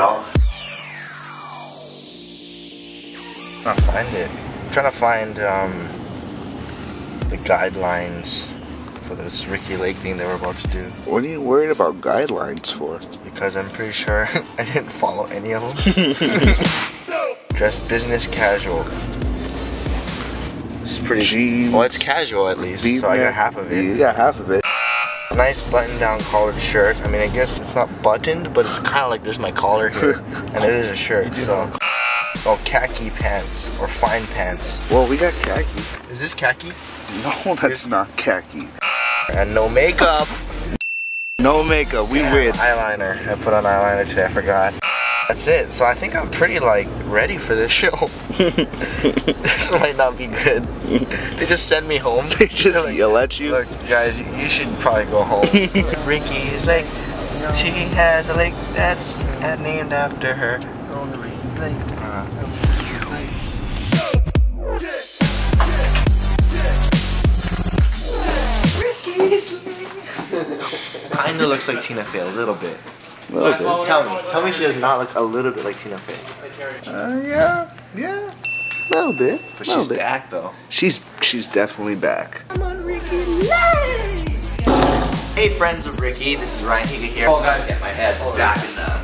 I'm trying to find it. I'm trying to find um, the guidelines for this Ricki Lake thing that we're about to do. What are you worried about guidelines for? Because I'm pretty sure I didn't follow any of them. Dress business casual. It's pretty. Jeans. Well, it's casual at least, so I got half of it. You got half of it. Nice button-down collared shirt. I mean, I guess it's not buttoned, but it's kind of like there's my collar here, and it is a shirt. So, oh, khaki pants or fine pants. Well, we got khaki. Is this khaki? No, that's not khaki. And no makeup. No makeup. We win. Eyeliner. I put on eyeliner today. I forgot. That's it. So I think I'm pretty like ready for this show. this might not be good. They just send me home. They just like, yell at you. Look, guys, you you should probably go home. Ricki's lake. She has a lake that's named after her. On Ricki's lake. Ricki's lake. Kinda looks like Tina Fey a little bit. A little bit. Tell me, tell me she does not look a little bit like Tina Fey. Uh, yeah, yeah. A little bit. But little she's bit. back though. She's she's definitely back. I'm on Ricki Lake. Hey friends of Ricki, this is Ryan Higa here. Oh, guys, get my head back in the.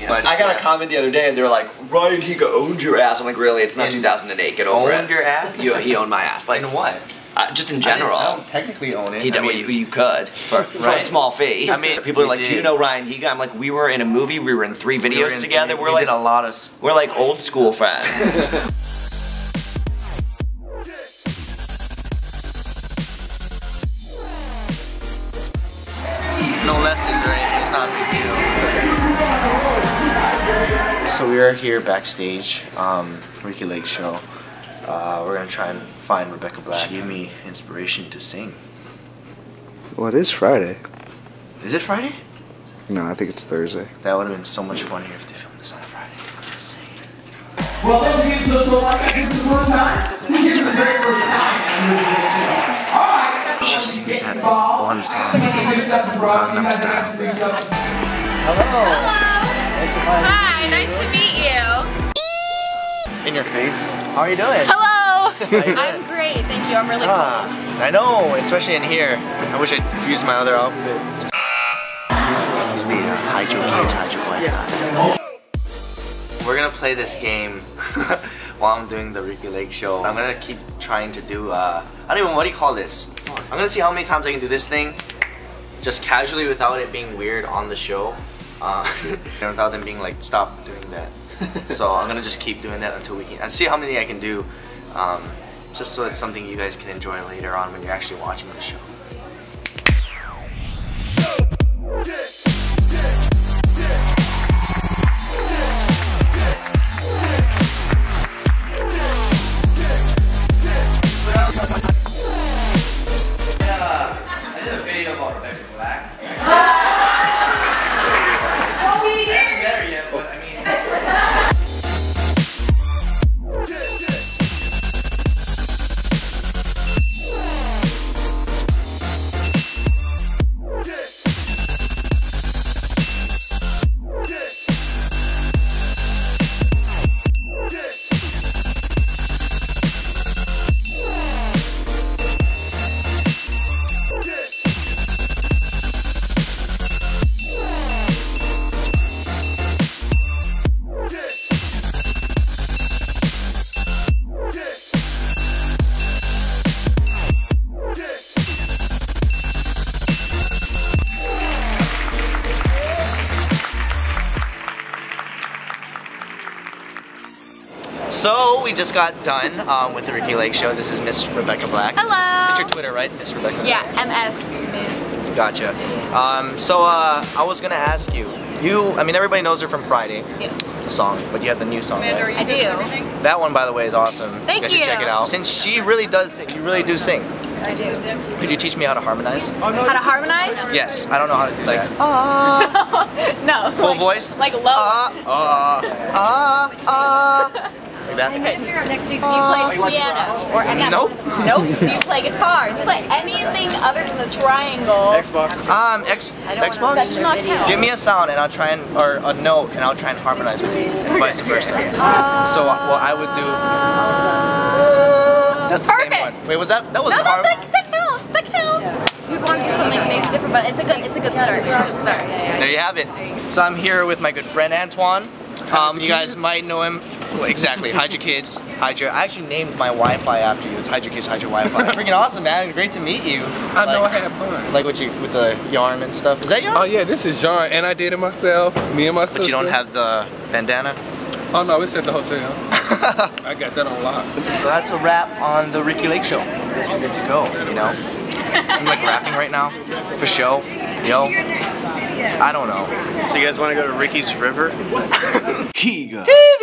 You know, But, I got a comment the other day, and they were like, "Ryan Higa owned your ass." I'm like, "Really? It's not In- 2008. Get over Owned it." your ass? You, he owned my ass. Like In what? Uh, just in general. I, don't technically own it. He I did. well, mean, you, you could for, for a small fee. I mean, people are we like, "Do you know Ryan Higa?" I'm like, "We were in a movie. We were in three we videos were in- together. we We're like, did a lot of. we're like old school friends." No lessons or anything. It's not a big deal. So we are here backstage, um, Ricki Lake show. Uh, we're gonna try and find Rebecca Black. She gave me inspiration to sing. Well, it is Friday. Is it Friday? No, I think it's Thursday. That would have been so much funnier if they filmed this on a Friday. Just saying. Well, those of you so, so like the first time, who's here for the very first time? Alright. She sings that one song. Come on, big step in. Gangnam You Style. make big step. Hi, nice to meet you. In your face. How are you doing? Hello. You doing? I'm great, thank you. I'm really Ah, I know, especially in here. I wish I'd used my other outfit. Use the uh, hydro cage, hydro Wi-Fi. We're gonna play this game while I'm doing the Ricki Lake show. I'm gonna keep trying to do, uh, I don't even, what do you call this? I'm gonna see how many times I can do this thing just casually without it being weird on the show. Uh, and without them being like, stop doing that. so I'm gonna just keep doing that until we can, and see how many I can do. Um, just so it's something you guys can enjoy later on when you're actually watching the show. So we just got done um, with the Ricki Lake show. This is Miss Rebecca Black. Hello. It's your Twitter, right? Miss Rebecca. Yeah, MS. Miss. Gotcha. Um, so uh, I was gonna ask you. You, I mean, everybody knows her from Friday, Yes. the song, but you have the new song, right? I do. That one, by the way, is awesome. Thank you guys should check it out. Since she really does, sing, you really do sing. I do. Could you teach me how to harmonize? How to harmonize? Yes, I don't know how to do Like, that. ah. no. Full like, voice? Like low. Ah, ah, ah, ah. Like that? Okay. Next week, do you play piano or any? Nope. Nope. Do you play guitar? Do you play anything other than the triangle? Xbox. Um, X, That Xbox? not count. Give me a sound and I'll try and, or a note and I'll try and harmonize with you, and vice versa. So uh, what I would do, that's the same Perfect. one. Wait, was that, that was No, hard? that, that, that counts. That counts. We want to do something maybe different, but it's a good, it's a good start. It's a good start. Yeah, yeah. There you have it. So I'm here with my good friend Antoine. Um, you guys might know him. Well, exactly. Hide your kids. Hide your. I actually named my Wi-Fi after you. It's hide your kids. Hide your Wi-Fi. Freaking awesome, man. Great to meet you. I know I had fun. like what you with the yarn and stuff. Is that yarn? Oh yeah, this is yarn, and I did it myself. Me and my sister. But you don't have the bandana. Oh no, it's at the hotel. I got that on lock. So that's a wrap on the Ricki Lake Show. I guess we're good to go. You know. I'm like rapping right now for show. Yo. I don't know. So you guys want to go to Ricki's River? TV.